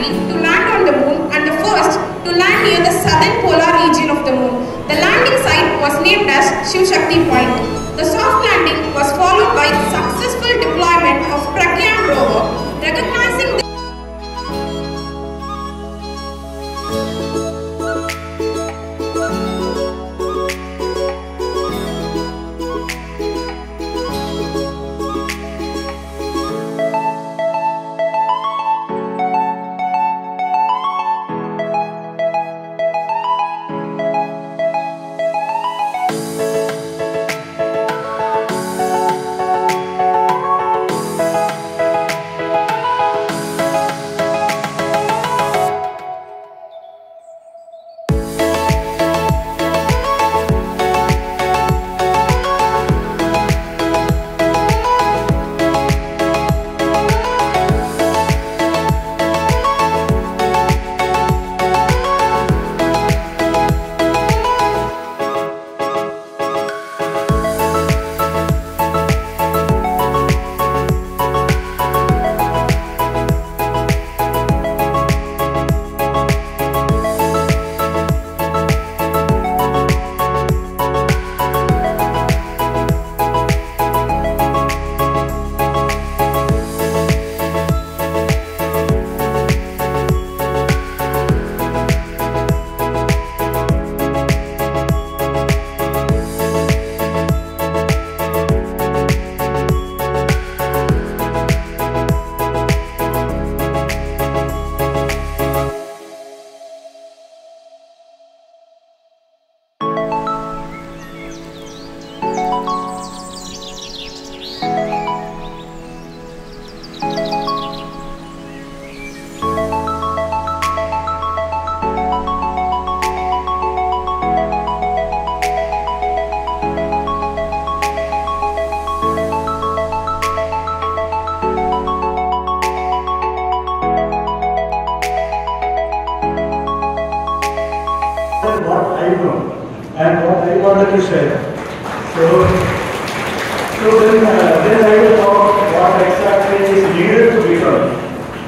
country to land on the moon and the first to land near the southern polar region of the moon. The landing site was named as Shiv Shakti Point. The soft landing was followed by successful wanted to share. So, so then, uh, then I will talk what exactly is needed to become,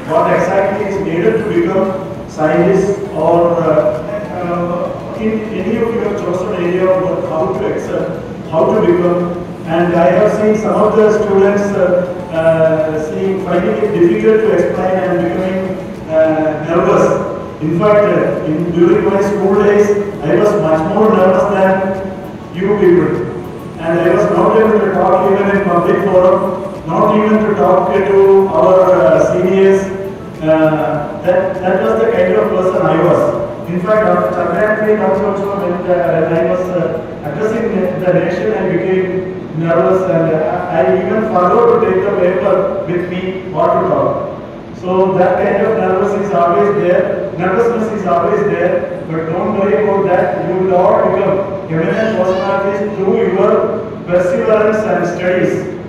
what exactly is needed to become scientist or uh, uh, in any of your chosen area of work, how to excel, how to become. And I have seen some of the students uh, uh, seeing, finding it difficult to explain and becoming uh, nervous. In fact, in, during my school days, I was much more nervous than you people. And I was not able to talk even in public forum, not even to talk to our uh, seniors. Uh, that, that was the kind of person I was. In fact, after Chandrayaan talks also, when, uh, when I was uh, addressing the the nation, I became nervous and uh, I even forgot to take the paper with me what to talk. So that kind of nervousness is always there, nervousness is always there, but don't worry about that. You will all become eminent personalities through your perseverance and studies.